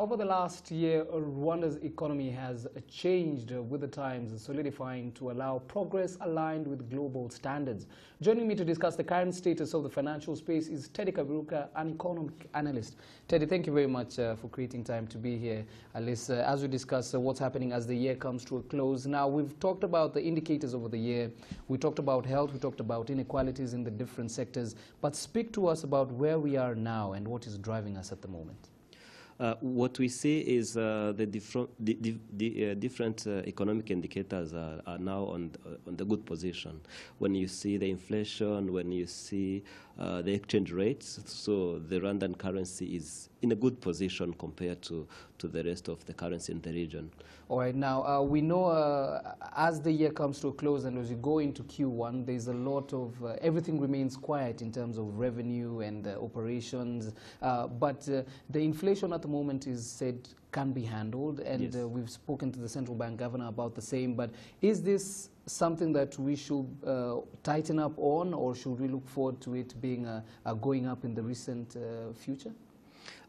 Over the last year, Rwanda's economy has changed with the times, solidifying to allow progress aligned with global standards. Joining me to discuss the current status of the financial space is Teddy Kaberuka, an economic analyst. Teddy, thank you very much uh, for creating time to be here. Least, uh, as we discuss uh, what's happening as the year comes to a close. Now, we've talked about the indicators over the year. We talked about health. We talked about inequalities in the different sectors. But speak to us about where we are now and what is driving us at the moment. Uh, what we see is uh, the, different, the, uh, different uh, economic indicators are, are now on, on the good position. When you see the inflation, when you see uh, the exchange rates, so the Rwandan currency is in a good position compared to, to the rest of the currency in the region. All right, now uh, we know uh, as the year comes to a close and as we go into Q1, there's a lot of, uh, everything remains quiet in terms of revenue and uh, operations, uh, but uh, the inflation at the moment is said can be handled and Yes. uh, we've spoken to the central bank governor about the same, but is this something that we should uh, tighten up on or should we look forward to it being going up in the recent uh, future?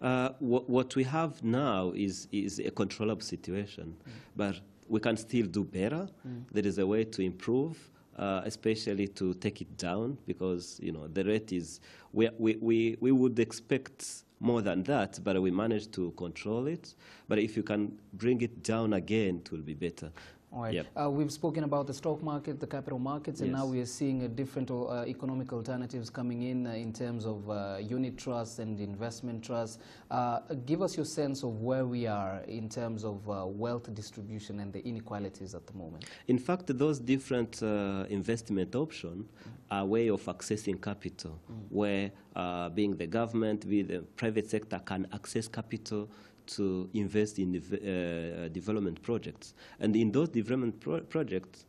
Uh, what, what we have now is, is a controllable situation, but we can still do better. There is a way to improve, uh, especially to take it down, because you know the rate is we, we, we, we would expect more than that, but we managed to control it. But if you can bring it down again, it will be better. All right. Yep. Uh, we've spoken about the stock market, the capital markets, and now we are seeing different uh, economic alternatives coming in uh, in terms of uh, unit trusts and investment trusts. Uh, give us your sense of where we are in terms of uh, wealth distribution and the inequalities at the moment. In fact, those different uh, investment options are a way of accessing capital, where uh, being the government, be the private sector can access capital to invest in dev- uh, development projects. And in those development pro- projects,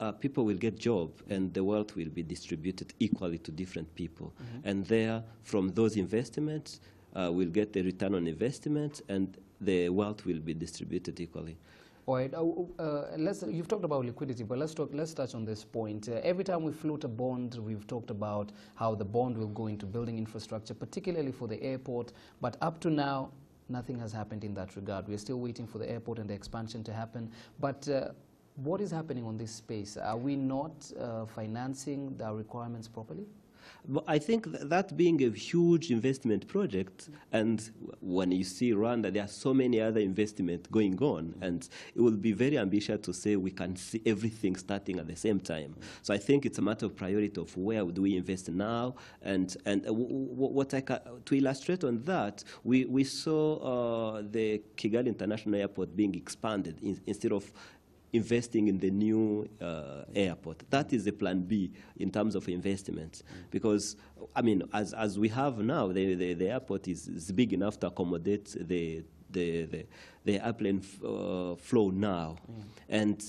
uh, people will get job and the wealth will be distributed equally to different people. And there, from those investments, uh, we'll get the return on investment and the wealth will be distributed equally. All right. Uh, uh, let's, you've talked about liquidity, but let's talk. Let's touch on this point. Uh, every time we float a bond, we've talked about how the bond will go into building infrastructure, particularly for the airport. But up to now, nothing has happened in that regard. We're still waiting for the airport and the expansion to happen. But uh, what is happening on this space? Are we not uh, financing the requirements properly? I think that being a huge investment project, and when you see Rwanda, there are so many other investments going on, and it will be very ambitious to say we can see everything starting at the same time. So I think it's a matter of priority of where do we invest now, and and what I to illustrate on that, we we saw uh, the Kigali International Airport being expanded in, instead of investing in the new uh, airport. That is the plan B in terms of investments. Because, I mean, as, as we have now, the, the, the airport is, is big enough to accommodate the, the, the, the airplane f- uh, flow now. And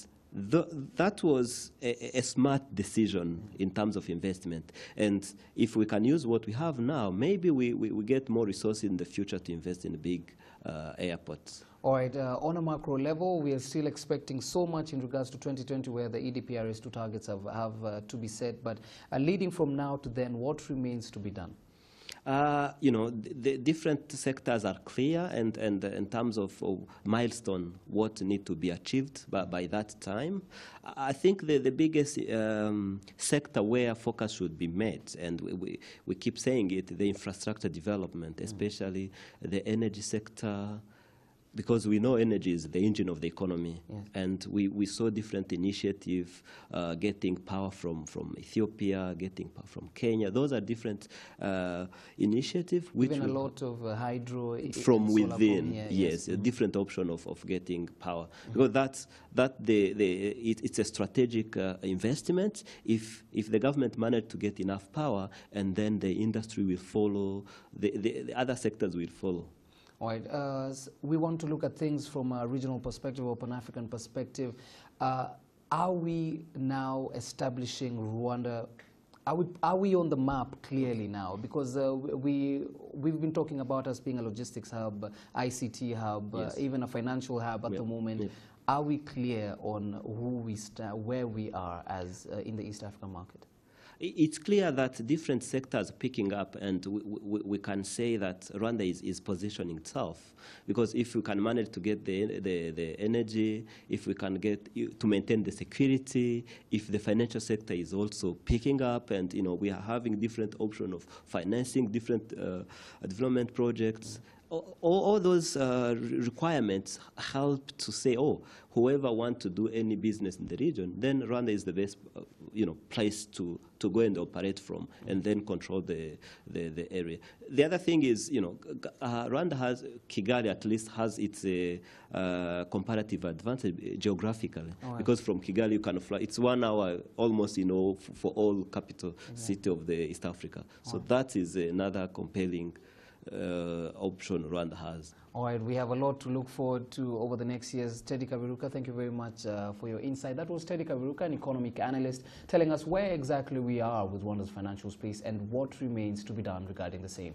th- that was a, a smart decision in terms of investment. And if we can use what we have now, maybe we, we, we get more resources in the future to invest in big uh, airports. All right, uh, on a macro level, we are still expecting so much in regards to 2020 where the E EDPRS2 targets have, have uh, to be set. But uh, leading from now to then, what remains to be done? Uh, you know, the, the different sectors are clear, and, and uh, in terms of milestone, what need to be achieved by, by that time. I think the, the biggest um, sector where focus should be met, and we, we, we keep saying it, the infrastructure development, especially the energy sector, because we know energy is the engine of the economy, Yes. and we, we saw different initiatives uh, getting power from, from Ethiopia, getting power from Kenya. Those are different uh, initiatives which Even a lot of uh, hydro from and solar from within, here, yes, a different option of, of getting power. Because that's that the, the it, it's a strategic uh, investment. If if the government managed to get enough power, and then the industry will follow, the, the, the other sectors will follow. All right, uh, we want to look at things from a regional perspective or Pan-African perspective. Uh, are we now establishing Rwanda? Are we, are we on the map clearly now? Because uh, we, we've been talking about us being a logistics hub, ICT hub, Yes. uh, even a financial hub at Yeah, the moment. yeah. Are we clear on who we where we are as uh, in the East African market? It's clear that different sectors are picking up, and we, we, we can say that Rwanda is, is positioning itself. Because if we can manage to get the, the, the energy, if we can get to maintain the security, if the financial sector is also picking up, and you know we are having different options of financing different uh, development projects. All, all those uh, requirements help to say, oh, whoever wants to do any business in the region, then Rwanda is the best, uh, you know, place to, to go and operate from, and then control the, the, the area. The other thing is, you know, uh, Rwanda has Kigali at least has its uh, uh, comparative advantage uh, geographically, All right. because from Kigali you can fly. It's one hour almost, you know, f- for all capital city of the East Africa. So that is another compelling uh, option Rwanda has. All right, we have a lot to look forward to over the next years. Teddy Kaberuka, thank you very much uh, for your insight. That was Teddy Kaberuka, an economic analyst, telling us where exactly we are with Rwanda's financial space and what remains to be done regarding the same.